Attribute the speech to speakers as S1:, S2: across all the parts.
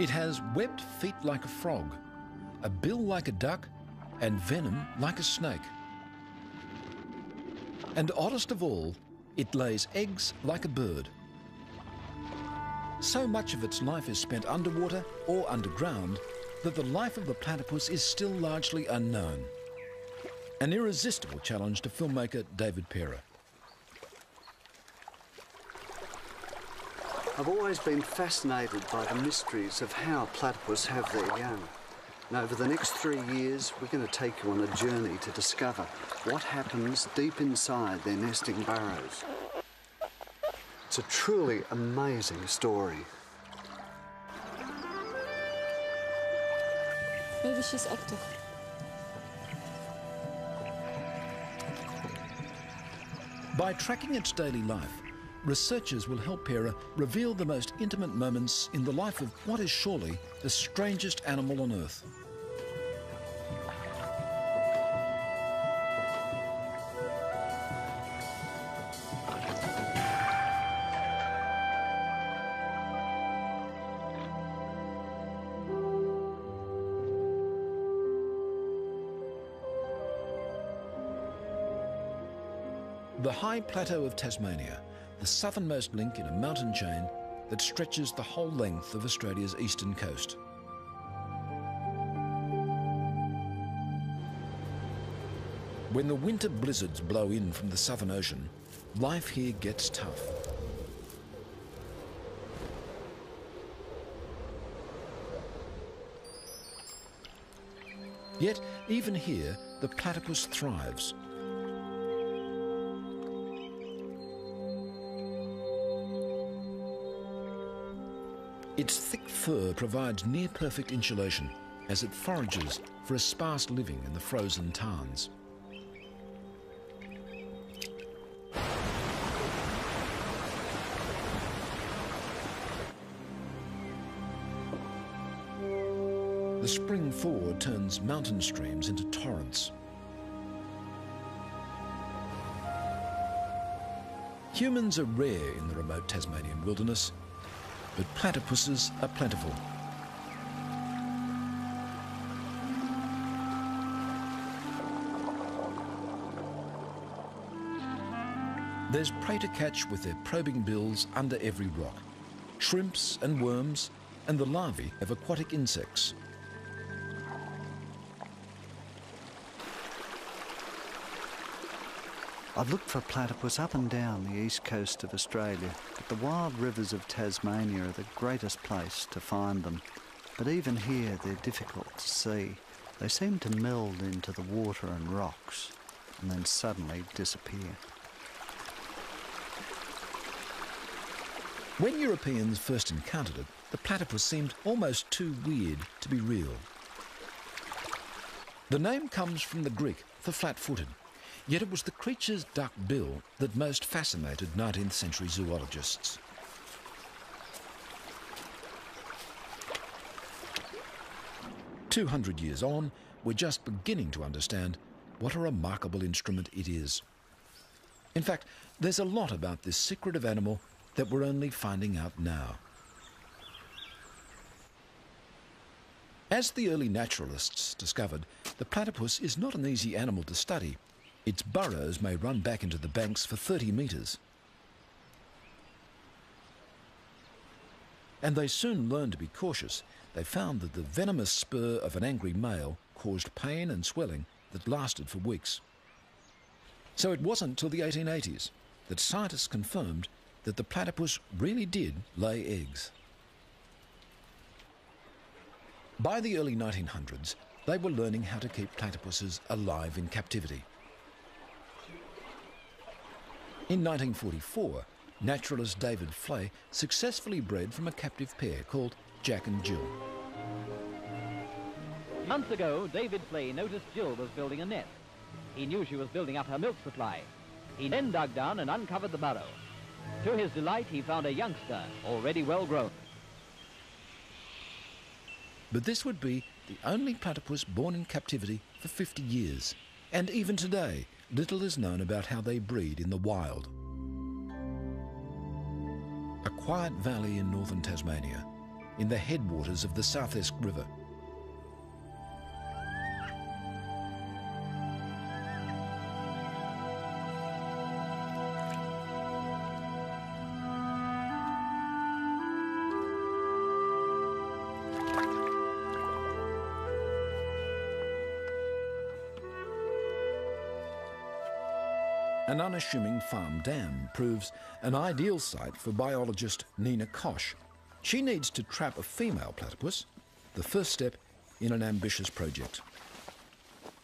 S1: It has webbed feet like a frog, a bill like a duck, and venom like a snake. And oddest of all, it lays eggs like a bird. So much of its life is spent underwater or underground that the life of the platypus is still largely unknown. An irresistible challenge to filmmaker David Parer.
S2: I've always been fascinated by the mysteries of how platypus have their young. And over the next three years, we're going to take you on a journey to discover what happens deep inside their nesting burrows. It's a truly amazing story.
S3: Maybe she's active.
S1: By tracking its daily life, researchers will help Parer reveal the most intimate moments in the life of what is surely the strangest animal on Earth. The high plateau of Tasmania, the southernmost link in a mountain chain that stretches the whole length of Australia's eastern coast. When the winter blizzards blow in from the Southern Ocean, life here gets tough. Yet, even here, the platypus thrives. Its thick fur provides near perfect insulation as it forages for a sparse living in the frozen tarns. The spring thaw turns mountain streams into torrents. Humans are rare in the remote Tasmanian wilderness, but platypuses are plentiful. There's prey to catch with their probing bills under every rock. Shrimps and worms, and the larvae of aquatic insects.
S2: I've looked for platypus up and down the east coast of Australia, but the wild rivers of Tasmania are the greatest place to find them. But even here, they're difficult to see. They seem to meld into the water and rocks, and then suddenly disappear.
S1: When Europeans first encountered it, the platypus seemed almost too weird to be real. The name comes from the Greek for flat-footed, Yet it was the creature's duck bill that most fascinated 19th century zoologists. Two hundred years on, we're just beginning to understand what a remarkable instrument it is. In fact, there's a lot about this secretive animal that we're only finding out now. As the early naturalists discovered, the platypus is not an easy animal to study. Its burrows may run back into the banks for 30 metres. And they soon learned to be cautious. They found that the venomous spur of an angry male caused pain and swelling that lasted for weeks. So it wasn't till the 1880s that scientists confirmed that the platypus really did lay eggs. By the early 1900s, they were learning how to keep platypuses alive in captivity. In 1944, naturalist David Fleay successfully bred from a captive pair called Jack and Jill.
S4: Months ago, David Fleay noticed Jill was building a nest. He knew she was building up her milk supply. He then dug down and uncovered the burrow. To his delight, he found a youngster, already well grown.
S1: But this would be the only platypus born in captivity for 50 years. And even today, little is known about how they breed in the wild. A quiet valley in northern Tasmania, in the headwaters of the South Esk River. Unassuming farm dam proves an ideal site for biologist Nina Kosh. She needs to trap a female platypus, the first step in an ambitious project.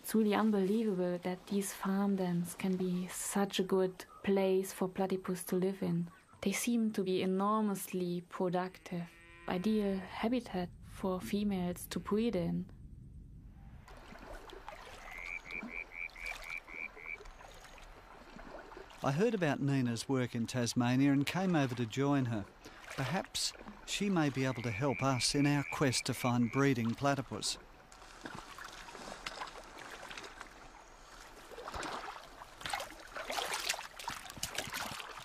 S3: It's really unbelievable that these farm dams can be such a good place for platypus to live in. They seem to be enormously productive, ideal habitat for females to breed in.
S5: I heard about Nina's work in Tasmania and came over to join her. Perhaps she may be able to help us in our quest to find breeding platypus.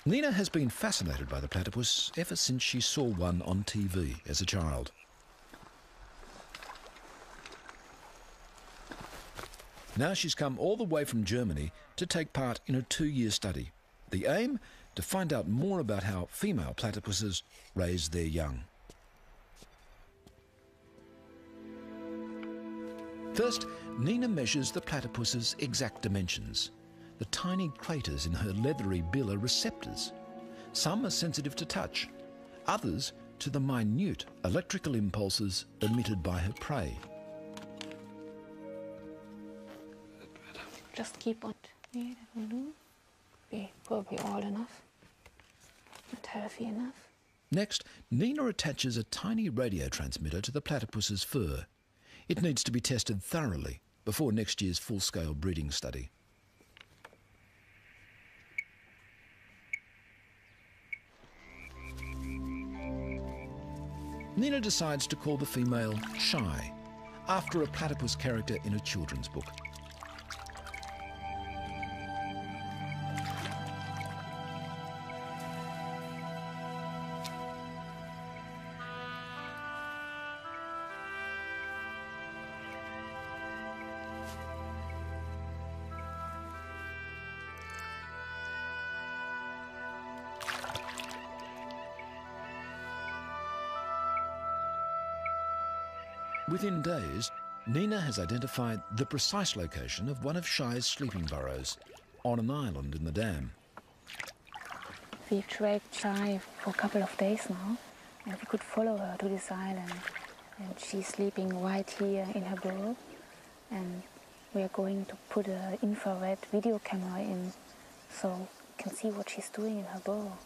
S1: Nina has been fascinated by the platypus ever since she saw one on TV as a child. Now she's come all the way from Germany to take part in a two year study. The aim? To find out more about how female platypuses raise their young. First, Nina measures the platypus's exact dimensions. The tiny craters in her leathery bill are receptors. Some are sensitive to touch, others to the minute electrical impulses emitted by her prey.
S3: Just keep on. That will do. Be probably all enough. Not healthy enough.
S1: Next, Nina attaches a tiny radio transmitter to the platypus's fur. It needs to be tested thoroughly before next year's full scale breeding study. Nina decides to call the female Shy, after a platypus character in a children's book. Within days, Nina has identified the precise location of one of Shy's sleeping burrows on an island in the dam.
S3: We've tracked Shy for a couple of days now, and we could follow her to this island. And she's sleeping right here in her burrow, and we are going to put an infrared video camera in so we can see what she's doing in her burrow.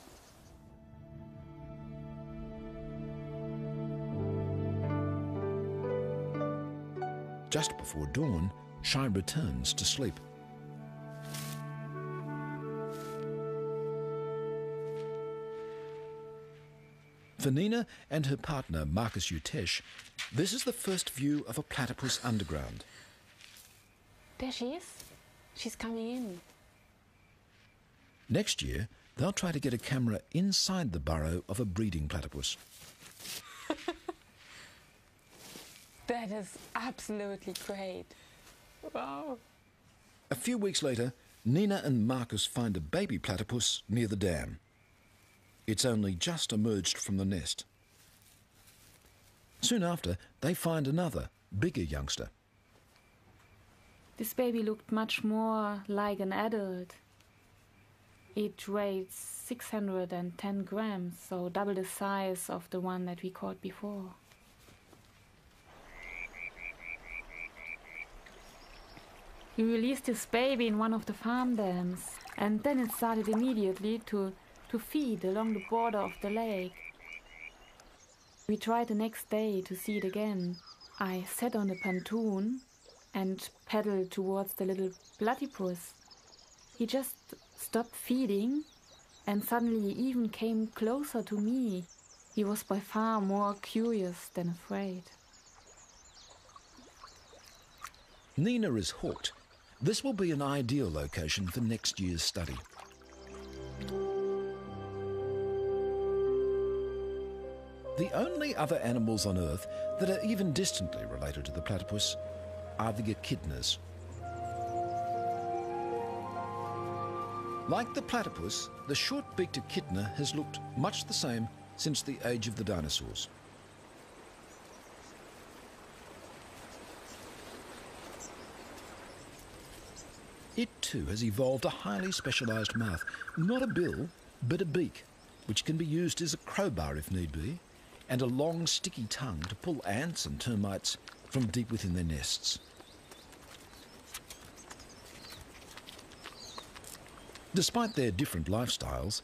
S1: Just before dawn, Shy returns to sleep. For Nina and her partner Marcus Utesh, this is the first view of a platypus underground.
S3: There she is. She's coming in.
S1: Next year, they'll try to get a camera inside the burrow of a breeding platypus.
S3: That is absolutely great. Wow.
S1: A few weeks later, Nina and Marcus find a baby platypus near the dam. It's only just emerged from the nest. Soon after, they find another, bigger youngster.
S3: This baby looked much more like an adult. It weighed 610 grams, so double the size of the one that we caught before. We released his baby in one of the farm dams, and then it started immediately to, to feed along the border of the lake. We tried the next day to see it again. I sat on the pontoon and paddled towards the little platypus. He just stopped feeding and suddenly even came closer to me. He was by far more curious than afraid.
S1: Nina is hooked this will be an ideal location for next year's study. The only other animals on Earth that are even distantly related to the platypus are the echidnas. Like the platypus, the short-beaked echidna has looked much the same since the age of the dinosaurs. It too has evolved a highly specialised mouth, not a bill, but a beak, which can be used as a crowbar if need be, and a long sticky tongue to pull ants and termites from deep within their nests. Despite their different lifestyles,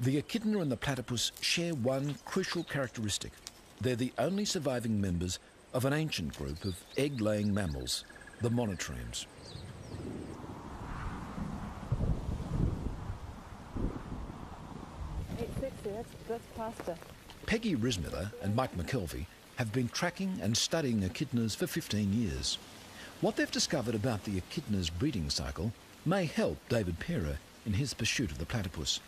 S1: the echidna and the platypus share one crucial characteristic. They're the only surviving members of an ancient group of egg-laying mammals, the monotremes.
S6: That's, that's pasta.
S1: Peggy Rismiller and Mike McKelvey have been tracking and studying echidnas for 15 years. What they've discovered about the echidna's breeding cycle may help David Parer in his pursuit of the platypus.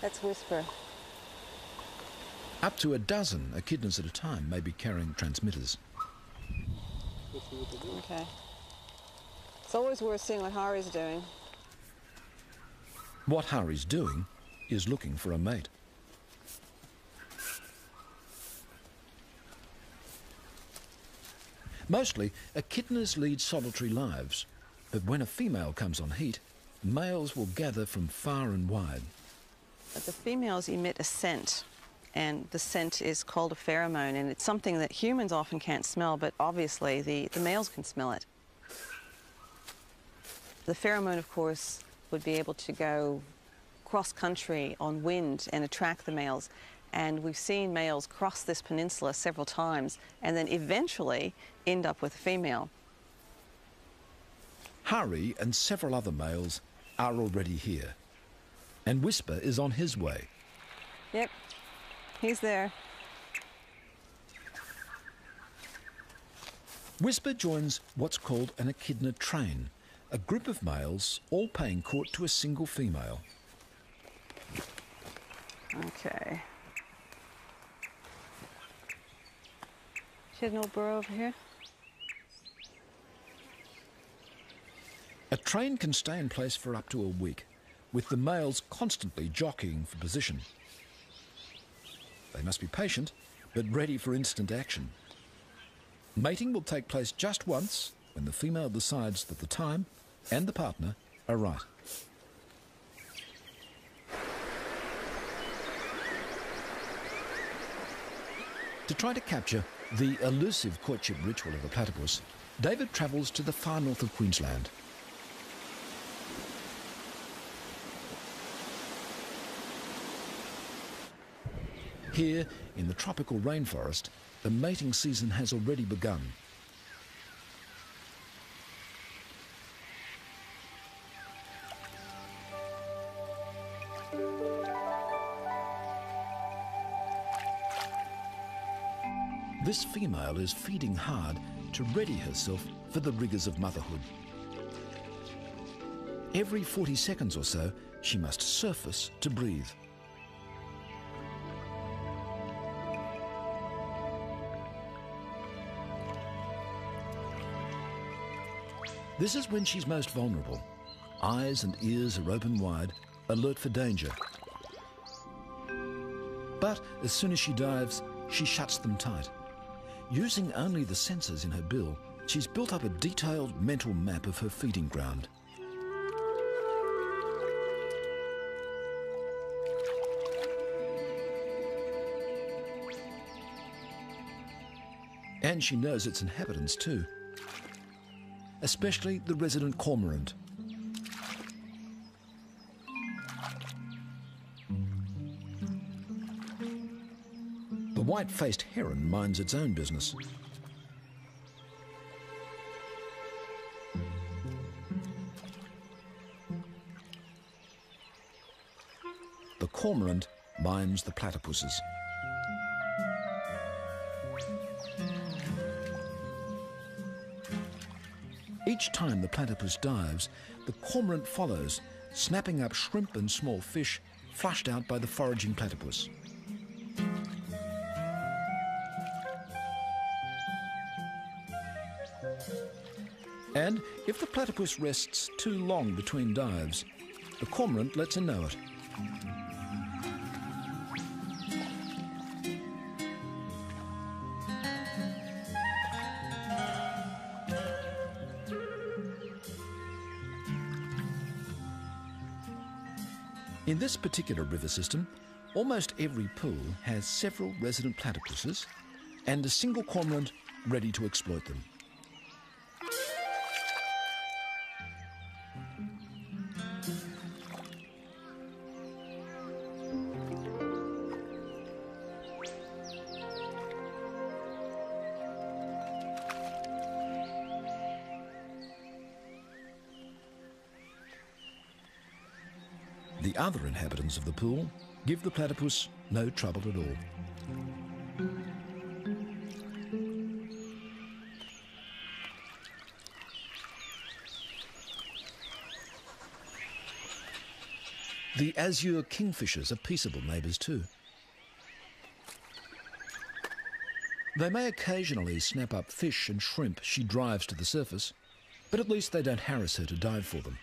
S6: That's Whisper.
S1: Up to a dozen echidnas at a time may be carrying transmitters.
S6: Okay. It's always worth seeing what Hari's doing.
S1: What Hari's doing is looking for a mate. Mostly, echidnas lead solitary lives, but when a female comes on heat, males will gather from far and wide.
S6: But the females emit a scent, and the scent is called a pheromone, and it's something that humans often can't smell, but obviously the, the males can smell it. The pheromone, of course, would be able to go cross country on wind and attract the males. And we've seen males cross this peninsula several times and then eventually end up with a female.
S1: Harry and several other males are already here. And Whisper is on his way.
S6: Yep, he's there.
S1: Whisper joins what's called an echidna train, a group of males all paying court to a single female.
S6: Okay. She has no burrow over here?
S1: A train can stay in place for up to a week, with the males constantly jockeying for position. They must be patient, but ready for instant action. Mating will take place just once when the female decides that the time and the partner are right. To try to capture the elusive courtship ritual of the platypus, David travels to the far north of Queensland. Here, in the tropical rainforest, the mating season has already begun. This female is feeding hard to ready herself for the rigours of motherhood. Every 40 seconds or so, she must surface to breathe. This is when she's most vulnerable. Eyes and ears are open wide, alert for danger. But as soon as she dives, she shuts them tight. Using only the sensors in her bill, she's built up a detailed mental map of her feeding ground. And she knows its inhabitants too, especially the resident cormorant. White-faced heron minds its own business. The cormorant minds the platypuses. Each time the platypus dives, the cormorant follows, snapping up shrimp and small fish flushed out by the foraging platypus. And if the platypus rests too long between dives, the cormorant lets her know it. In this particular river system, almost every pool has several resident platypuses and a single cormorant ready to exploit them. Of the pool give the platypus no trouble at all. The azure kingfishers are peaceable neighbours too. They may occasionally snap up fish and shrimp she drives to the surface, but at least they don't harass her to dive for them.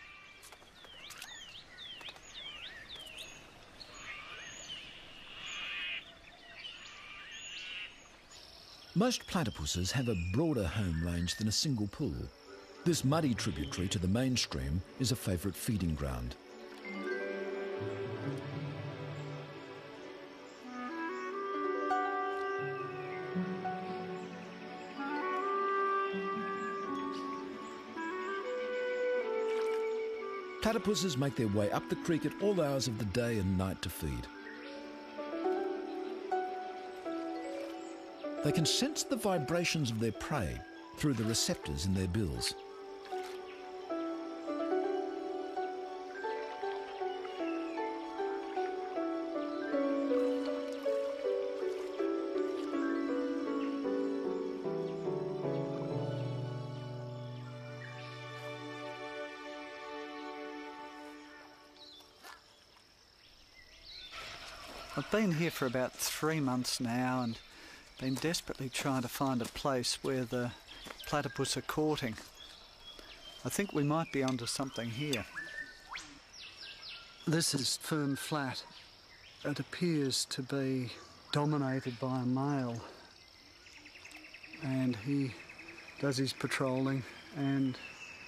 S1: Most platypuses have a broader home range than a single pool. This muddy tributary to the main stream is a favourite feeding ground. Platypuses make their way up the creek at all hours of the day and night to feed. They can sense the vibrations of their prey through the receptors in their bills.
S2: I've been here for about three months now and been desperately trying to find a place where the platypus are courting. I think we might be onto something here. This is firm Flat. It appears to be dominated by a male. And he does his patrolling and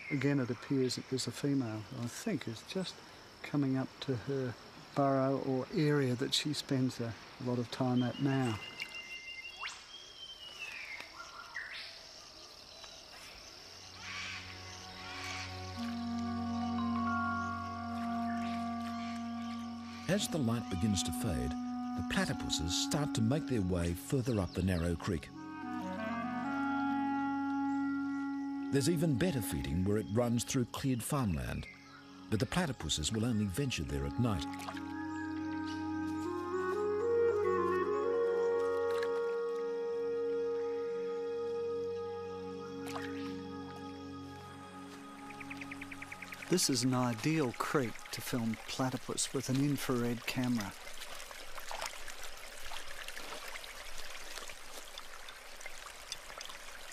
S2: again it appears that there's a female I think is just coming up to her burrow or area that she spends a lot of time at now.
S1: As the light begins to fade, the platypuses start to make their way further up the narrow creek. There's even better feeding where it runs through cleared farmland, but the platypuses will only venture there at night.
S2: This is an ideal creek to film platypus with an infrared camera.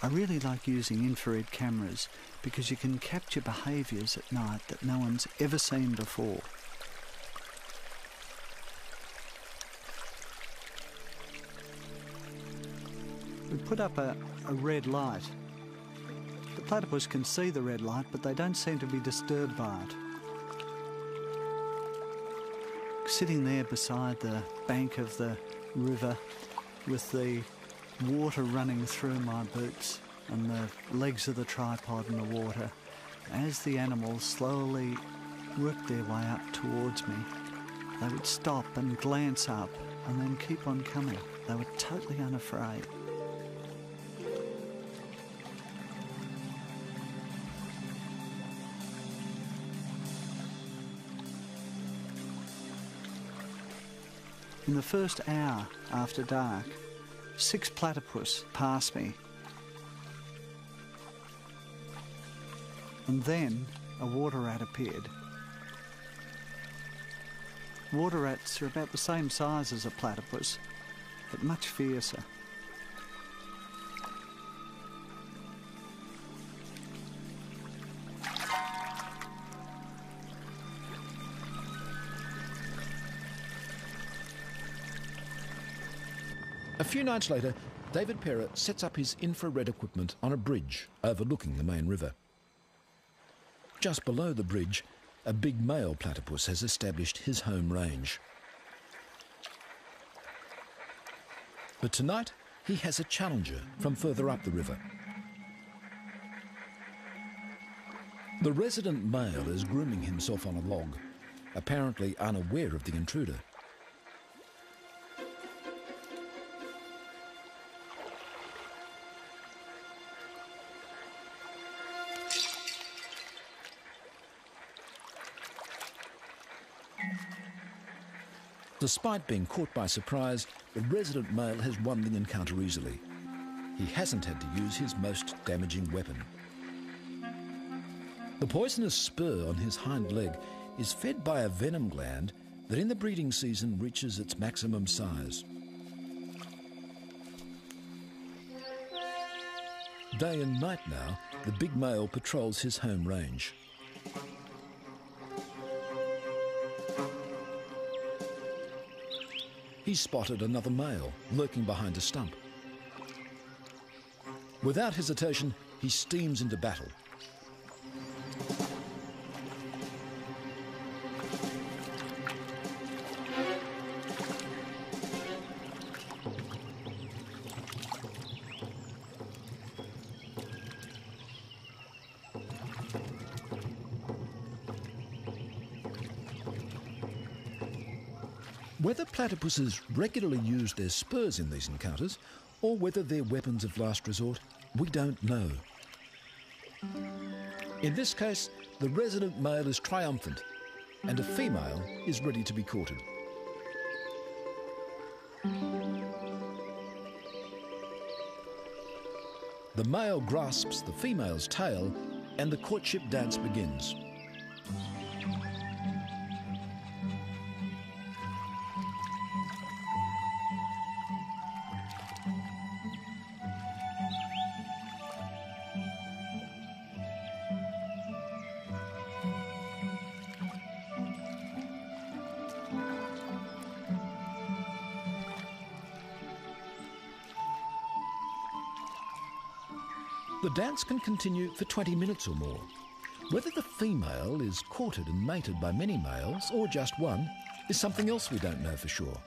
S2: I really like using infrared cameras because you can capture behaviours at night that no one's ever seen before. We put up a, a red light. Platypus can see the red light, but they don't seem to be disturbed by it. Sitting there beside the bank of the river with the water running through my boots and the legs of the tripod in the water, as the animals slowly worked their way up towards me, they would stop and glance up and then keep on coming. They were totally unafraid. In the first hour after dark, six platypus passed me. And then a water rat appeared. Water rats are about the same size as a platypus, but much fiercer.
S1: Few nights later, David Parer sets up his infrared equipment on a bridge overlooking the main river. Just below the bridge, a big male platypus has established his home range. But tonight, he has a challenger from further up the river. The resident male is grooming himself on a log, apparently unaware of the intruder. Despite being caught by surprise, the resident male has won the encounter easily. He hasn't had to use his most damaging weapon. The poisonous spur on his hind leg is fed by a venom gland that in the breeding season reaches its maximum size. Day and night now, the big male patrols his home range. He's spotted another male lurking behind a stump. Without hesitation, he steams into battle. Whether platypuses regularly use their spurs in these encounters, or whether they're weapons of last resort, we don't know. In this case, the resident male is triumphant, and a female is ready to be courted. The male grasps the female's tail, and the courtship dance begins. Dance can continue for 20 minutes or more. Whether the female is courted and mated by many males or just one is something else we don't know for sure.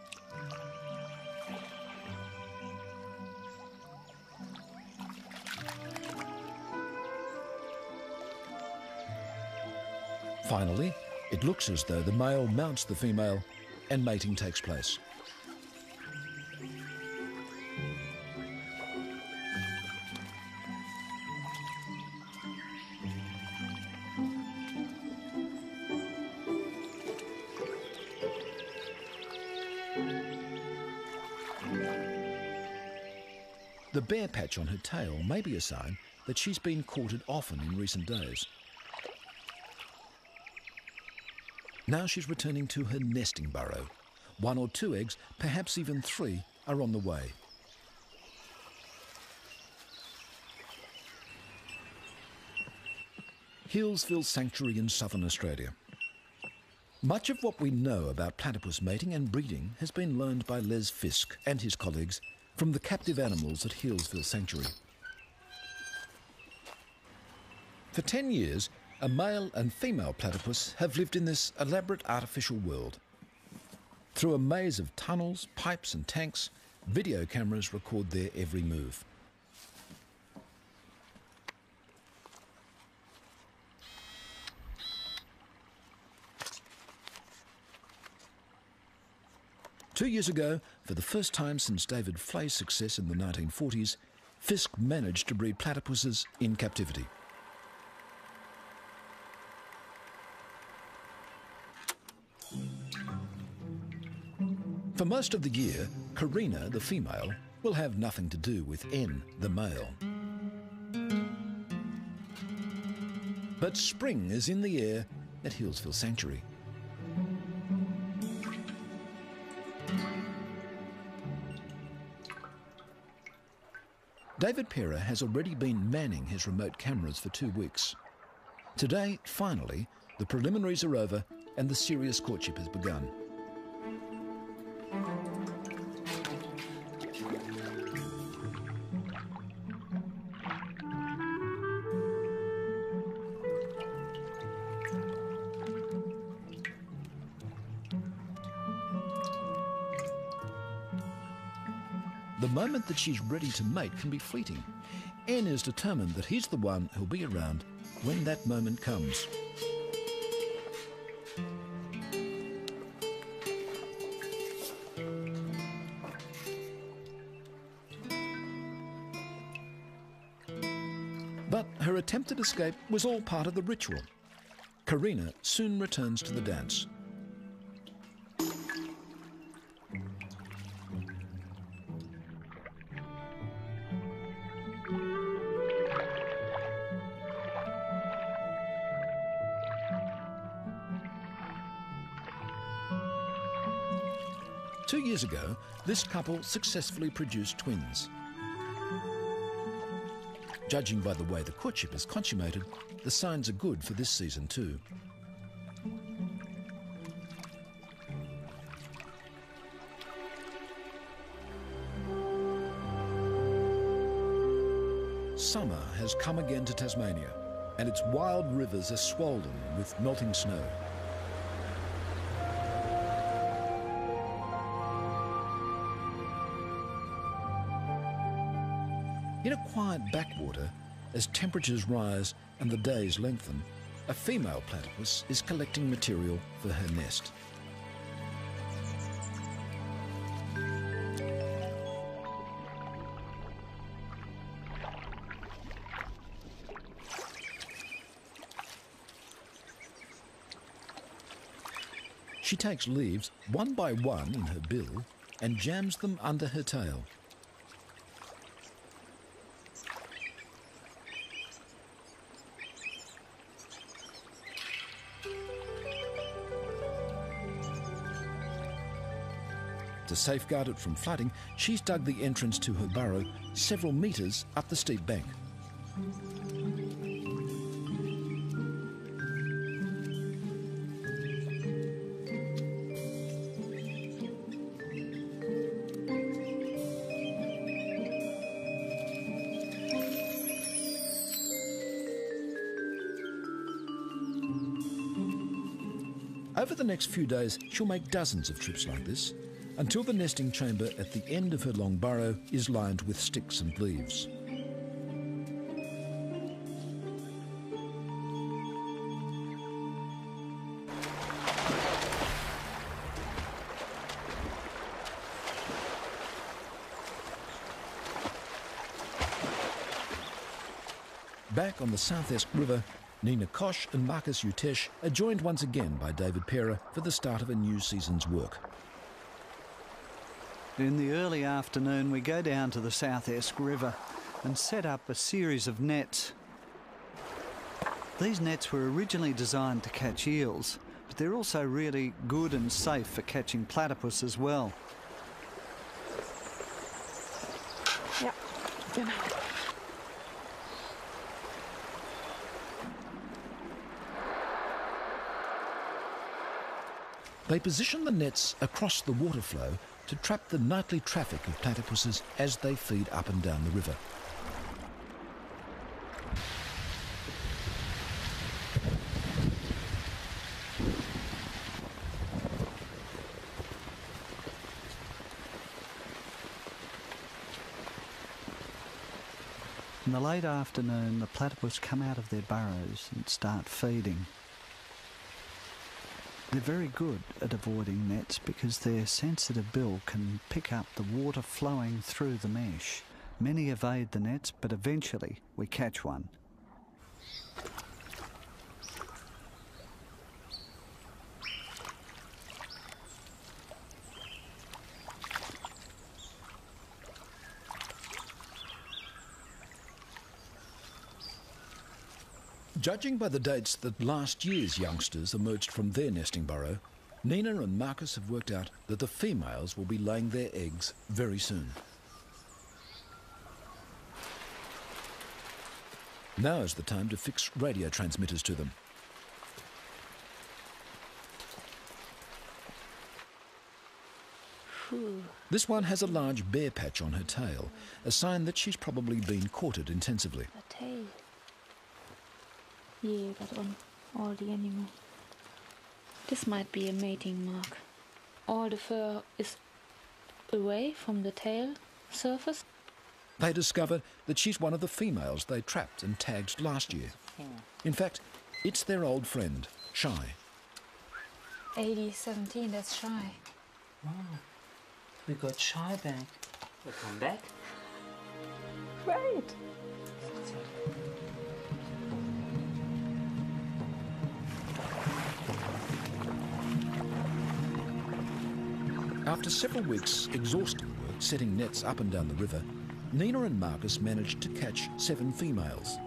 S1: Finally, it looks as though the male mounts the female and mating takes place. The bare patch on her tail may be a sign that she's been courted often in recent days. Now she's returning to her nesting burrow. One or two eggs, perhaps even three, are on the way. Healesville Sanctuary in southern Australia. Much of what we know about platypus mating and breeding has been learned by Les Fisk and his colleagues from the captive animals at Healesville Sanctuary. For 10 years, a male and female platypus have lived in this elaborate artificial world. Through a maze of tunnels, pipes, and tanks, video cameras record their every move. Two years ago, for the first time since David Fleay's success in the 1940s, Fisk managed to breed platypuses in captivity. For most of the year, Karina, the female, will have nothing to do with N, the male. But spring is in the air at Healesville Sanctuary. David Parer has already been manning his remote cameras for two weeks. Today, finally, the preliminaries are over and the serious courtship has begun. That she's ready to mate can be fleeting. N is determined that he's the one who'll be around when that moment comes. But her attempted escape was all part of the ritual. Karina soon returns to the dance. This couple successfully produced twins. Judging by the way the courtship is consummated, the signs are good for this season too. Summer has come again to Tasmania, and its wild rivers are swollen with melting snow. In a quiet backwater, as temperatures rise and the days lengthen, a female platypus is collecting material for her nest. She takes leaves one by one in her bill and jams them under her tail. Safeguard it from flooding, she's dug the entrance to her burrow several metres up the steep bank. Over the next few days, she'll make dozens of trips like this until the nesting chamber at the end of her long burrow is lined with sticks and leaves. Back on the South Esk River, Nina Kosh and Marcus Utesh are joined once again by David Parer for the start of a new season's work.
S2: In the early afternoon, we go down to the South Esk River and set up a series of nets. These nets were originally designed to catch eels, but they're also really good and safe for catching platypus as well.
S3: Ja, genau.
S1: They position the nets across the water flow to trap the nightly traffic of platypuses as they feed up and down the river.
S2: In the late afternoon, the platypus come out of their burrows and start feeding. They're very good at avoiding nets because their sensitive bill can pick up the water flowing through the mesh. Many evade the nets, but eventually we catch one.
S1: Judging by the dates that last year's youngsters emerged from their nesting burrow, Nina and Marcus have worked out that the females will be laying their eggs very soon. Now is the time to fix radio transmitters to them. This one has a large bare patch on her tail, a sign that she's probably been courted intensively.
S3: Tail. Yeah, but on all the animal. This might be a mating mark. All the fur is away from the tail surface.
S1: They discovered that she's one of the females they trapped and tagged last year. In fact, it's their old friend, Shy.
S3: 80, 17, that's shy. Wow.
S7: We got shy back. We come back.
S3: Great.
S1: After several weeks' exhausting work setting nets up and down the river, Nina and Marcus managed to catch seven females.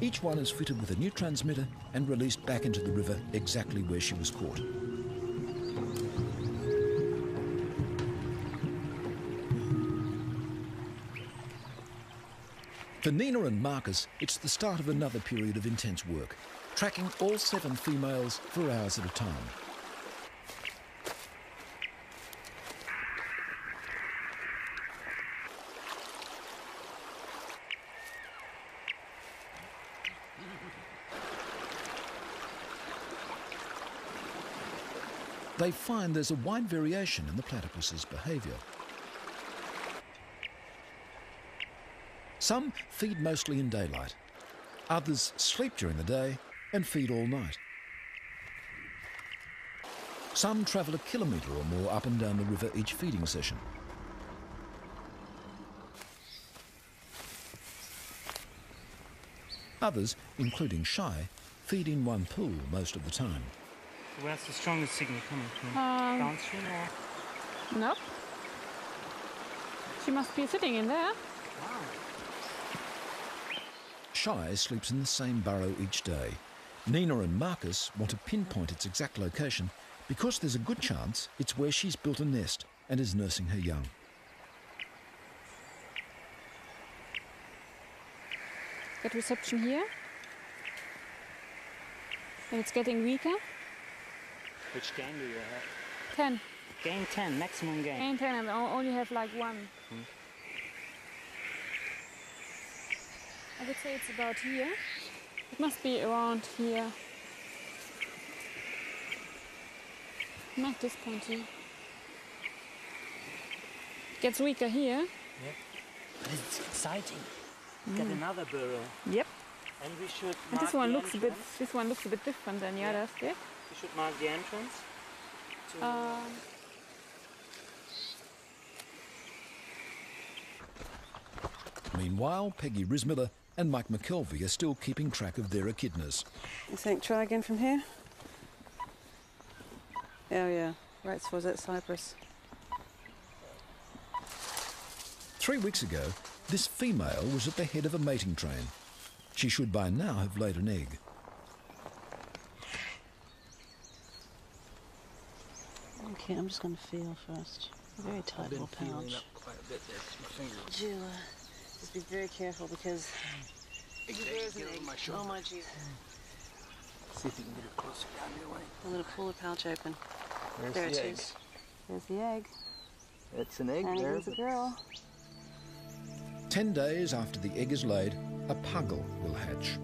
S1: Each one is fitted with a new transmitter and released back into the river exactly where she was caught. For Nina and Marcus, it's the start of another period of intense work, tracking all seven females for hours at a time. They find there's a wide variation in the platypus's behaviour. Some feed mostly in daylight. Others sleep during the day and feed all night. Some travel a kilometre or more up and down the river each feeding session. Others, including Shy, feed in one pool most of the time.
S7: Where's the strongest signal coming from?
S3: Um,
S7: Downstream or?
S3: Nope. She must be sitting in there.
S1: Shy sleeps in the same burrow each day. Nina and Marcus want to pinpoint its exact location because there's a good chance it's where she's built a nest and is nursing her young.
S3: Get reception here. And it's getting weaker.
S7: Which gain do you have?
S3: 10.
S7: Gain 10, maximum game.
S3: Gain 10 and I only have like one. Hmm? I would say it's about here. It must be around here. Not this point here. Gets weaker here.
S7: But it's exciting. Get another burrow.
S3: Yep.
S7: And we should
S3: And this one
S7: the
S3: looks a bit. This one looks a bit different than the
S7: Yeah.
S3: others. Yeah.
S7: We should mark the entrance. to-
S3: Um,
S1: Meanwhile, Peggy Rismiller and Mike McKelvey are still keeping track of their echidnas.
S6: You think try again from here? Oh yeah, right towards that cypress.
S1: Three weeks ago, this female was at the head of a mating train. She should by now have laid an egg.
S6: Okay, I'm just going to feel first. Very tight little pouch. Would you uh, just be very careful because there's an egg. Oh my Jesus!
S7: See if you can get it closer down your way.
S6: I'm going to pull the pouch open.
S7: There's
S6: there
S7: the
S6: it
S7: egg.
S6: is. There's the egg.
S7: It's an egg
S6: And
S7: there.
S6: it is a girl.
S1: Ten days after the egg is laid, a puggle will hatch.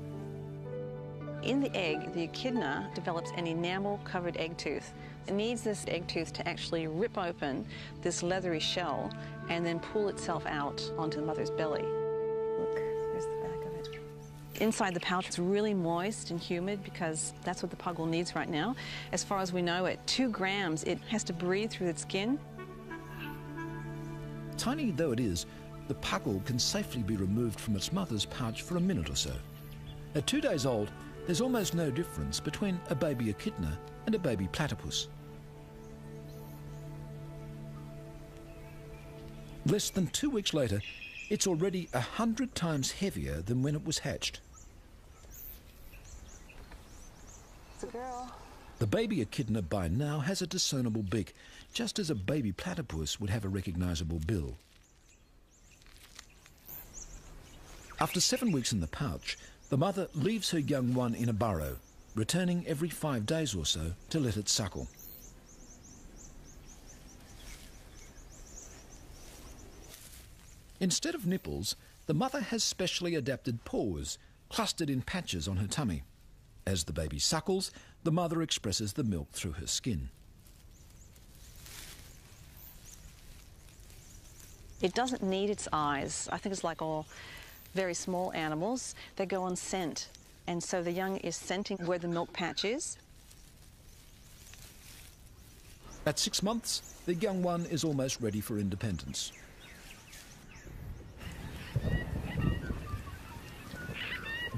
S6: In the egg, the echidna develops an enamel-covered egg tooth. It needs this egg tooth to actually rip open this leathery shell and then pull itself out onto the mother's belly. Look, there's the back of it. Inside the pouch, it's really moist and humid because that's what the puggle needs right now. As far as we know, at two grams, it has to breathe through its skin.
S1: Tiny though it is, the puggle can safely be removed from its mother's pouch for a minute or so. At two days old, there's almost no difference between a baby echidna and a baby platypus. Less than two weeks later, it's already a hundred times heavier than when it was hatched.
S6: It's a girl.
S1: The baby echidna by now has a discernible beak, just as a baby platypus would have a recognizable bill. After seven weeks in the pouch, the mother leaves her young one in a burrow, returning every five days or so to let it suckle. Instead of nipples, the mother has specially adapted pores clustered in patches on her tummy. As the baby suckles, the mother expresses the milk through her skin.
S6: It doesn't need its eyes. I think it's like all very small animals. They go on scent. And so the young is scenting where the milk patch is.
S1: At six months, the young one is almost ready for independence.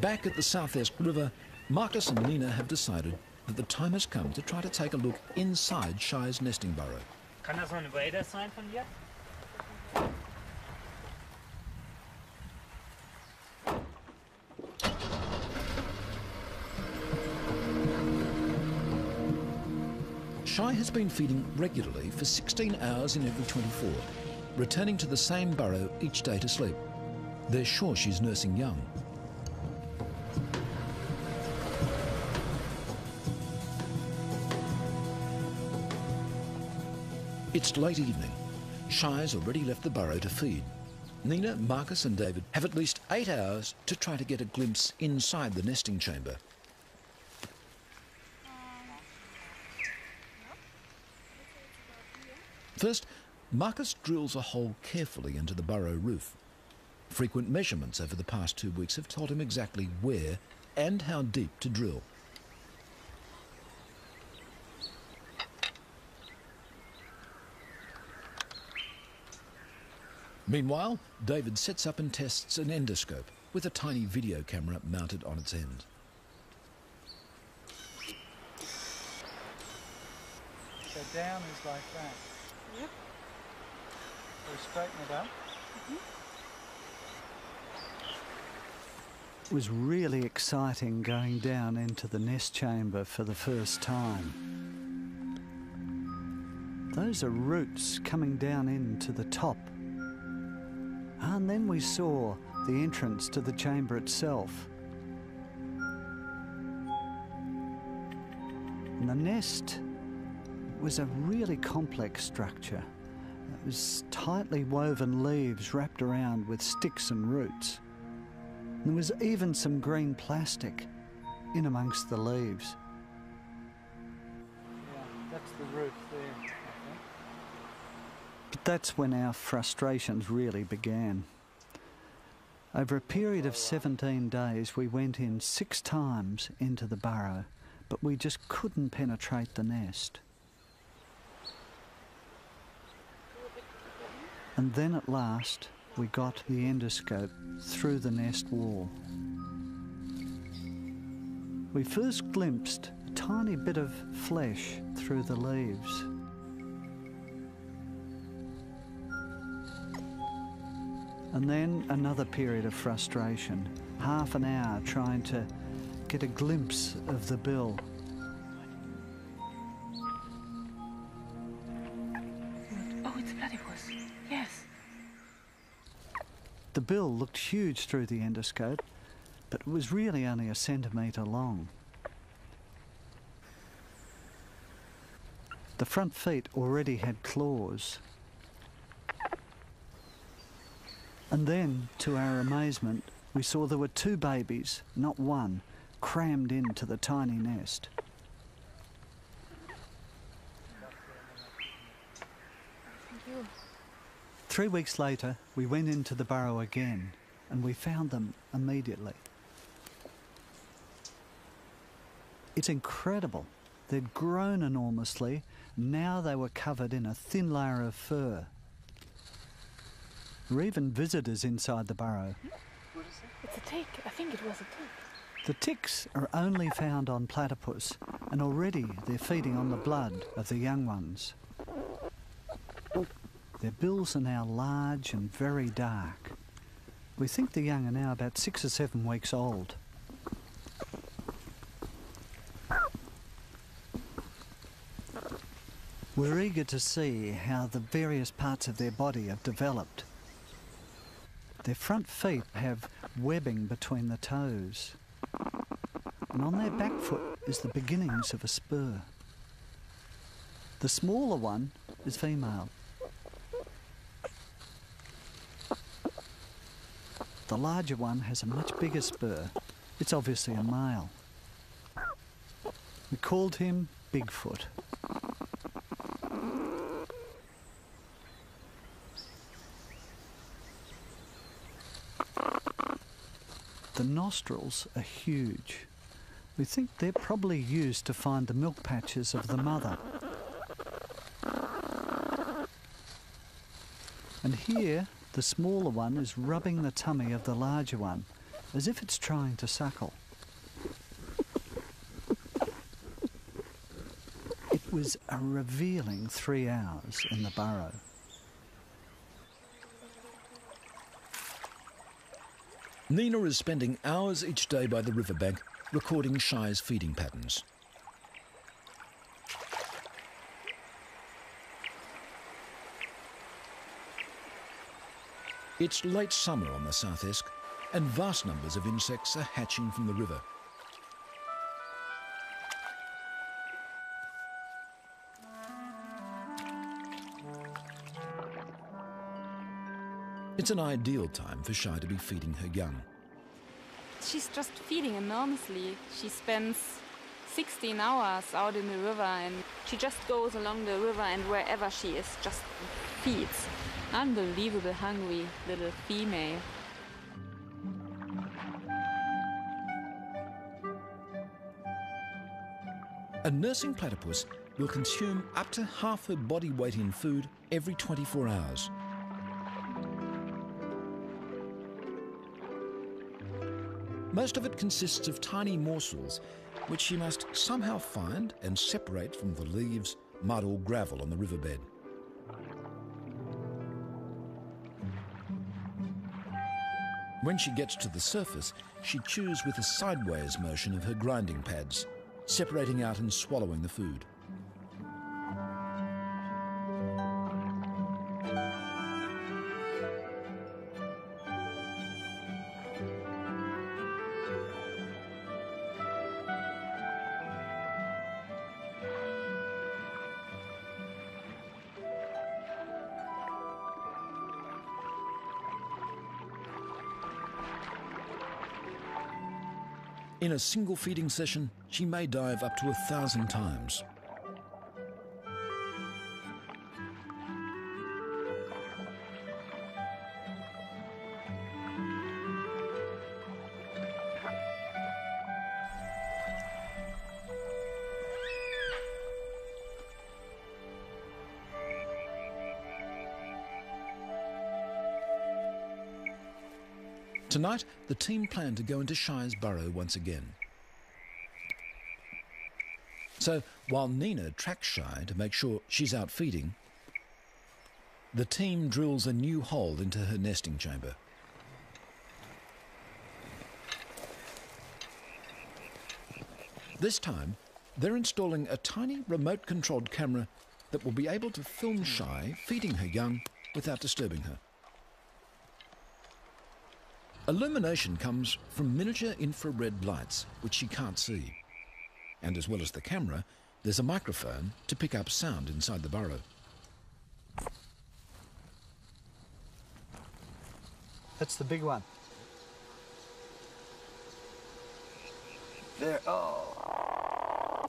S1: Back at the South Esk River, Marcus and Nina have decided that the time has come to try to take a look inside Shy's nesting burrow.
S7: Kann das so ein Wader sein von dir?
S1: Shy has been feeding regularly for 16 hours in every 24, returning to the same burrow each day to sleep. They're sure she's nursing young. It's late evening. Shy's already left the burrow to feed. Nina, Marcus, and David have at least eight hours to try to get a glimpse inside the nesting chamber. First, Marcus drills a hole carefully into the burrow roof. Frequent measurements over the past two weeks have told him exactly where and how deep to drill. Meanwhile, David sets up and tests an endoscope with a tiny video camera mounted on its end.
S2: So down is like that.
S3: Yep.
S2: So straighten it up. It was really exciting going down into the nest chamber for the first time. Those are roots coming down into the top. And then we saw the entrance to the chamber itself. And the nest was a really complex structure. It was tightly woven leaves wrapped around with sticks and roots. There was even some green plastic in amongst the leaves. Yeah, that's the roof there. But that's when our frustrations really began. Over a period of 17 days, we went in six times into the burrow, but we just couldn't penetrate the nest. And then at last, we got the endoscope through the nest wall. We first glimpsed a tiny bit of flesh through the leaves. And then another period of frustration, half an hour trying to get a glimpse of the bill.
S3: Oh, it's bloody platypus. Yes.
S2: The bill looked huge through the endoscope, but it was really only a centimetre long. The front feet already had claws. And then, to our amazement, we saw there were two babies, not one, crammed into the tiny nest. Three weeks later, we went into the burrow again and we found them immediately. It's incredible. They'd grown enormously. Now they were covered in a thin layer of fur. Were even visitors inside the burrow.
S3: It's a tick. I think it was a tick.
S2: The ticks are only found on platypus, and already they're feeding on the blood of the young ones. Their bills are now large and very dark. We think the young are now about six or seven weeks old. We're eager to see how the various parts of their body have developed. Their front feet have webbing between the toes, and on their back foot is the beginnings of a spur. The smaller one is female. The larger one has a much bigger spur It's obviously a male. We called him Bigfoot. The nostrils are huge. We think they're probably used to find the milk patches of the mother. And here, the smaller one is rubbing the tummy of the larger one, as if it's trying to suckle. It was a revealing three hours in the burrow.
S1: Nina is spending hours each day by the riverbank recording Shy's feeding patterns. It's late summer on the South Esk, and vast numbers of insects are hatching from the river. It's an ideal time for Shy to be feeding her young.
S3: She's just feeding enormously. She spends 16 hours out in the river and she just goes along the river and wherever she is, just feeds. Unbelievable hungry little female.
S1: A nursing platypus will consume up to half her body weight in food every 24 hours. Most of it consists of tiny morsels, which she must somehow find and separate from the leaves, mud, or gravel on the riverbed. When she gets to the surface, she chews with a sideways motion of her grinding pads, separating out and swallowing the food. A single feeding session, she may dive up to a thousand times. Tonight, the team plan to go into Shy's burrow once again. So, while Nina tracks Shy to make sure she's out feeding, the team drills a new hole into her nesting chamber. This time, they're installing a tiny remote controlled camera that will be able to film Shy feeding her young without disturbing her. Illumination comes from miniature infrared lights, which she can't see. And as well as the camera, there's a microphone to pick up sound inside the burrow.
S2: That's the big one. There. Oh.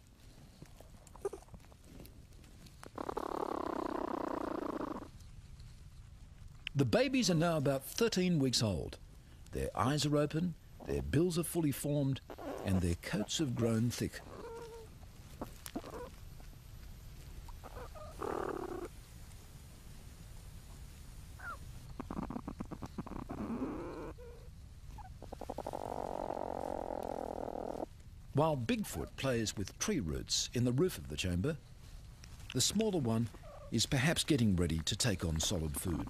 S1: The babies are now about 13 weeks old. Their eyes are open, their bills are fully formed, and their coats have grown thick. While Bigfoot plays with tree roots in the roof of the chamber, the smaller one is perhaps getting ready to take on solid food.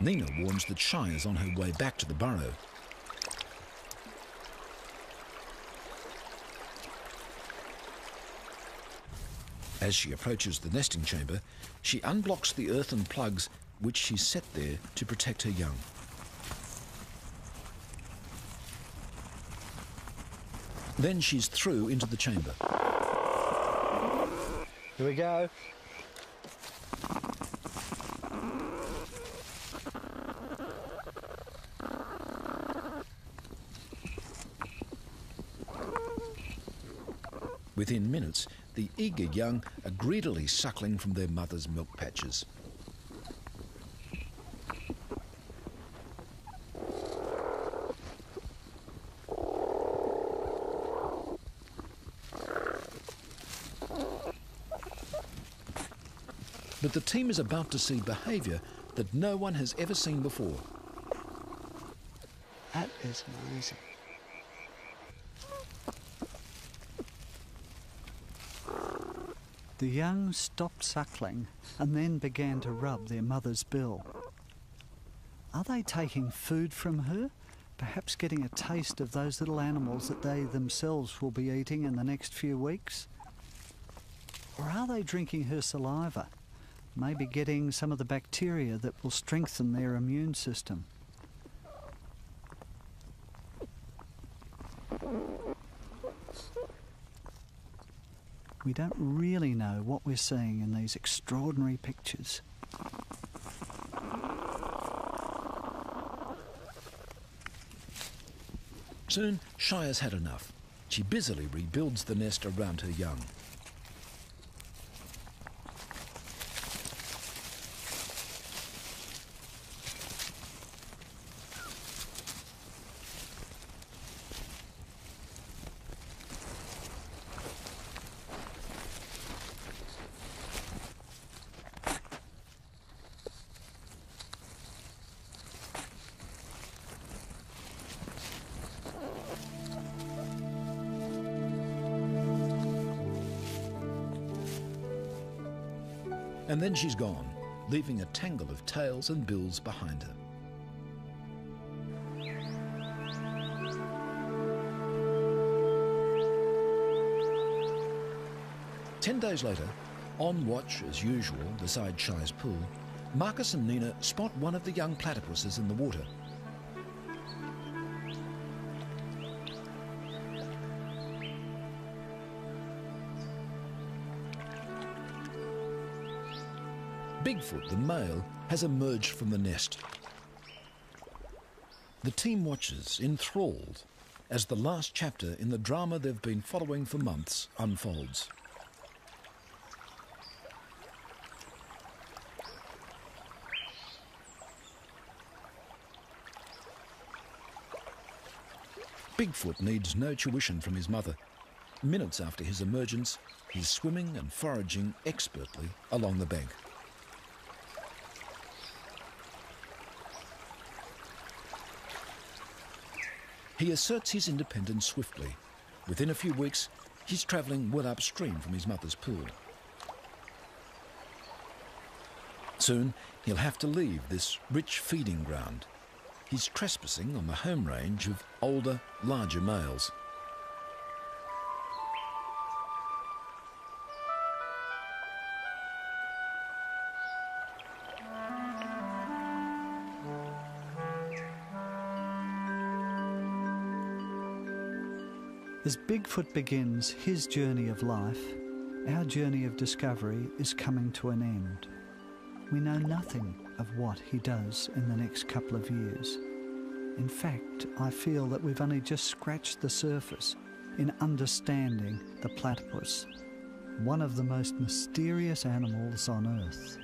S1: Nina warns that Shy is on her way back to the burrow. As she approaches the nesting chamber, she unblocks the earthen plugs which she set there to protect her young. Then she's through into the chamber.
S2: Here we go.
S1: Within minutes, the eager young are greedily suckling from their mother's milk patches. But the team is about to see behaviour that no one has ever seen before.
S5: That is amazing.
S2: The young stopped suckling and then began to rub their mother's bill. Are they taking food from her? Perhaps getting a taste of those little animals that they themselves will be eating in the next few weeks? Or are they drinking her saliva? Maybe getting some of the bacteria that will strengthen their immune system. Don't really know what we're seeing in these extraordinary pictures.
S1: Soon, Shy has had enough. She busily rebuilds the nest around her young. Then she's gone, leaving a tangle of tails and bills behind her. Ten days later, on watch as usual beside Shy's pool, Marcus and Nina spot one of the young platypuses in the water. Bigfoot, the male, has emerged from the nest. The team watches, enthralled, as the last chapter in the drama they've been following for months unfolds. Bigfoot needs no tuition from his mother. Minutes after his emergence, he's swimming and foraging expertly along the bank. He asserts his independence swiftly. Within a few weeks, he's travelling well upstream from his mother's pool. Soon, he'll have to leave this rich feeding ground. He's trespassing on the home range of older, larger males.
S2: As Bigfoot begins his journey of life, our journey of discovery is coming to an end. We know nothing of what he does in the next couple of years. In fact, I feel that we've only just scratched the surface in understanding the platypus, one of the most mysterious animals on Earth.